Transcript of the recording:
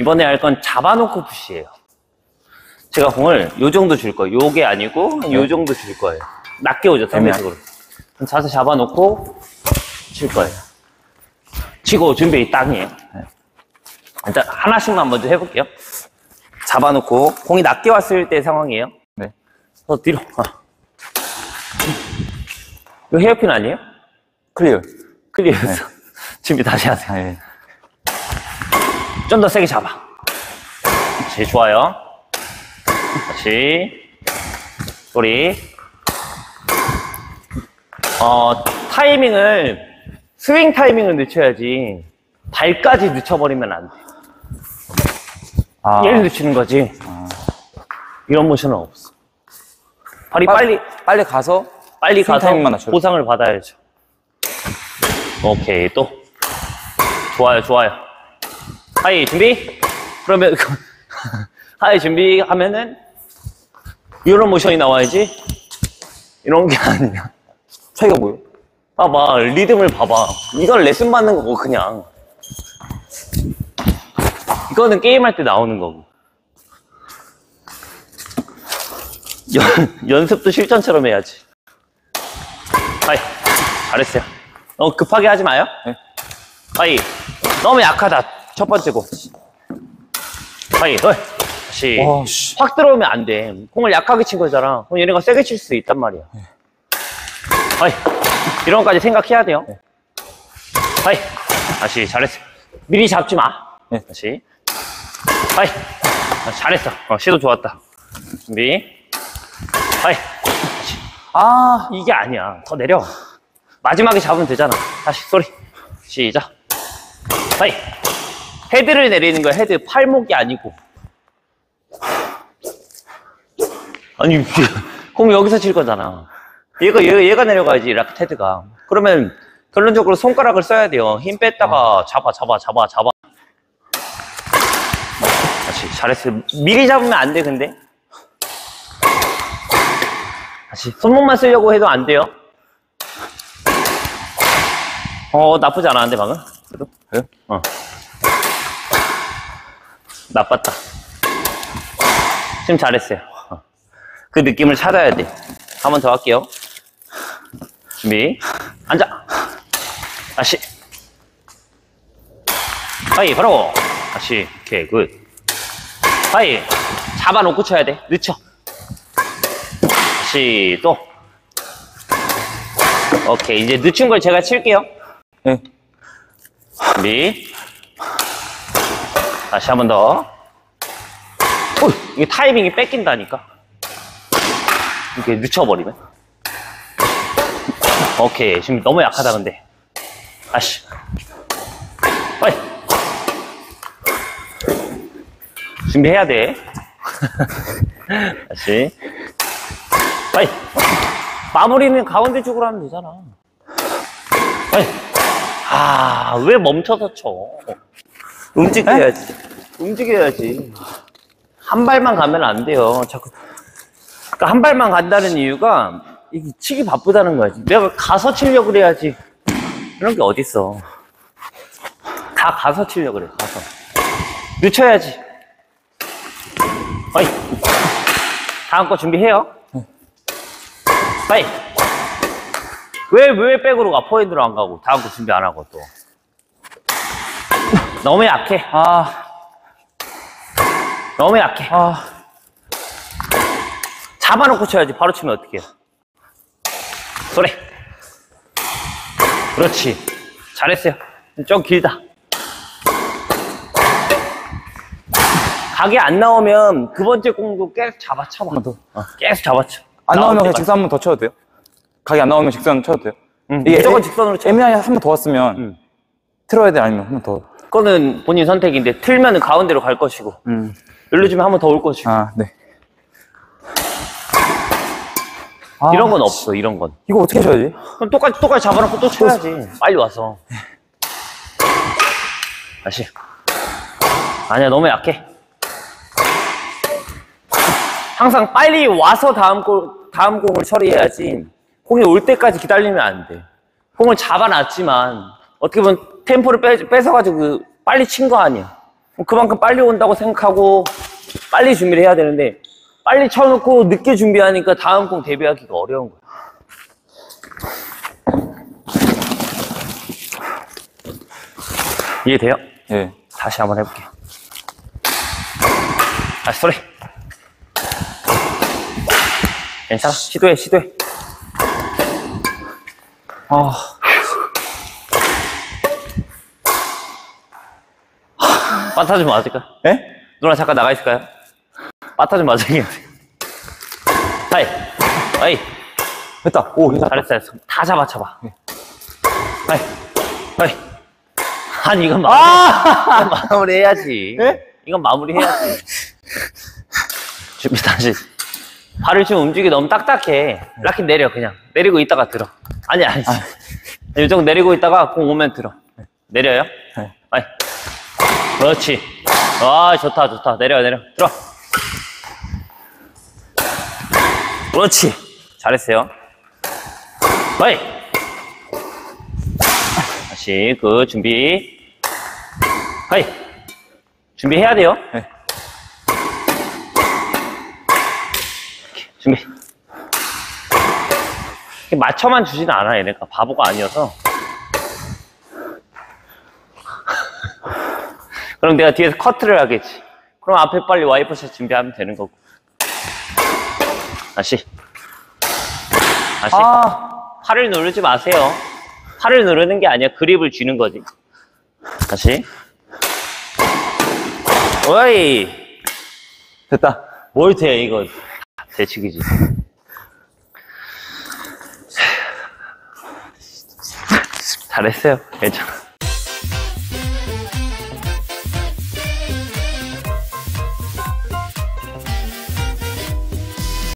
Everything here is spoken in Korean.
이번에 할 건 잡아놓고 푸시예요. 제가 공을 요 정도 줄 거예요. 요게 아니고 요 정도 줄 거예요. 낮게 오죠, 상대적으로. 그럼 자세 잡아놓고 칠 거예요. 치고 준비 땅이에요. 일단 하나씩만 먼저 해볼게요. 잡아놓고 공이 낮게 왔을 때 상황이에요. 네. 더 뒤로. 아. 이거 헤어핀 아니에요? 클리어. 클리어였어. 준비 다시 하세요. 아, 예. 좀 더 세게 잡아. 그렇지, 좋아요. 다시. 소리. 어, 타이밍을, 스윙 타이밍을 늦춰야지. 발까지 늦춰버리면 안 돼. 아, 얘를 늦추는 거지. 이런 모션은 없어. 발이 빠- 빨리, 빨리 가서 빨리 가서. 보상을 받아야죠. 오케이, 또. 좋아요, 좋아요. 하이, 준비? 그러면, 하이, 준비하면은, 이런 모션이 나와야지. 이런 게 아니야. 차이가 뭐예요? 봐봐, 리듬을 봐봐. 이건 레슨 받는 거고, 그냥. 이거는 게임할 때 나오는 거고. 연, 연습도 실전처럼 해야지. 하이, 잘했어요. 너무 급하게 하지 마요. 네. 하이, 너무 약하다. 첫 번째고. 하이, 헐. 다시. 와, 씨. 확 들어오면 안 돼. 공을 약하게 친 거잖아. 그럼 얘네가 세게 칠 수 있단 말이야. 하이, 이런 것까지 생각해야 돼요. 하이, 다시 잘했어. 미리 잡지 마. 네. 다시. 하이, 아, 잘했어. 어, 시도 좋았다. 준비. 하이, 아, 이게 아니야. 더 내려. 마지막에 잡으면 되잖아. 다시 소리. 시작. 하이. 헤드를 내리는 거야. 헤드 팔목이 아니고. 아니 공 여기서 칠 거잖아. 얘가 얘가, 얘가 내려가야지 라켓 헤드가. 그러면 결론적으로 손가락을 써야 돼요. 힘 뺐다가 잡아 잡아 잡아 잡아. 다시 잘했어. 미리 잡으면 안 돼 근데. 다시 손목만 쓰려고 해도 안 돼요. 어 나쁘지 않았는데 방금. 그래도 그래요? 어. 나빴다. 지금 잘했어요. 어. 그 느낌을 찾아야 돼. 한 번 더 할게요. 준비. 앉아. 다시. 하이, 바로. 다시. 오케이, good. 하이. 잡아놓고 쳐야 돼. 늦춰. 다시, 또. 오케이, 이제 늦춘 걸 제가 칠게요. 네. 준비. 다시 한 번 더. 어, 이게 타이밍이 뺏긴다니까. 이렇게 늦춰버리면. 오케이. 지금 너무 약하다, 근데. 다시. 빨리. 준비해야 돼. 다시. 빨리. 마무리는 가운데 쪽으로 하면 되잖아. 빨리. 아, 왜 멈춰서 쳐? 움직여야지. 움직여야지. 한 발만 가면 안 돼요. 자꾸. 그러니까 한 발만 간다는 이유가 이게 치기 바쁘다는 거야지. 내가 가서 치려고 그래야지. 그런 게 어딨어. 다 가서 치려고 그래, 가서. 늦춰야지. 어이. 다음 거 준비해요. 빨리. 왜, 왜 백으로 가? 포핸드로 안 가고. 다음 거 준비 안 하고 또. 너무 약해. 아, 너무 약해. 아. 잡아놓고 쳐야지. 바로 치면 어떡해. 소리. 그렇지. 잘했어요. 좀 길다. 각이 안 나오면 그 번째 공도 계속 잡아쳐. 봐. 어, 계속 잡아쳐. 안 나오면 그냥. 직선 한 번 더 쳐도 돼요? 각이 안 나오면 직선 쳐도 돼요? 응, 이게 무조건 애- 직선으로 쳐. 애매하게 한 번 더 왔으면 음. 틀어야 돼 아니면 한 번 더. 그거는 본인 선택인데 틀면은 가운데로 갈 것이고 음. 눌러주면 한 번 더 올 것이고 아, 네. 아, 이런 건 없어. 이런 건. 이거 어떻게 쳐야지? 그럼 똑같이 똑같이 잡아놓고 또 쳐야지. 빨리 와서. 다시. 아니야 너무 약해. 항상 빨리 와서 다음 골 다음 공을 처리해야지. 공이 올 때까지 기다리면 안 돼. 공을 잡아놨지만 어떻게 보면 템포를 빼, 뺏어가지고 빨리 친 거 아니야. 그만큼 빨리 온다고 생각하고 빨리 준비를 해야 되는데 빨리 쳐놓고 늦게 준비하니까 다음 공 대비하기가 어려운 거야. 이해돼요? 예. 다시 한번 해볼게요. 다시 소리. 괜찮아. 시도해, 시도해. 아, 빠타 좀 맞을까? 예? 누나 잠깐 나가 있을까요? 빠타 좀 맞으게. 하이. 하이. 됐다. 오, 됐다. 잘했어, 잘했어. 다 잡아, 잡아. 하이. 하이. 아니, 이건 마무리, 이건 마무리 해야지. 예? 이건 마무리 해야지. 준비 다시. 발을 지금 움직이 너무 딱딱해. 라켓 내려, 그냥. 내리고 있다가 들어. 아니, 아니. 이 정도 내리고 있다가 공 오면 들어. 내려요? 네. 아이. 그렇지. 아, 좋다, 좋다. 내려, 내려. 들어. 그렇지. 잘했어요. 아이. 다시, 그, 준비. 아이. 준비해야 돼요. 네. 준비. 맞춰만 주지는 않아, 얘네가. 바보가 아니어서. 그럼 내가 뒤에서 커트를 하겠지. 그럼 앞에 빨리 와이퍼샷 준비하면 되는 거고. 다시. 다시. 아, 팔을 누르지 마세요. 팔을 누르는 게 아니야. 그립을 쥐는 거지. 다시. 어이. 됐다. 뭘 돼, 이거. 대치기지. 잘했어요. 괜찮아.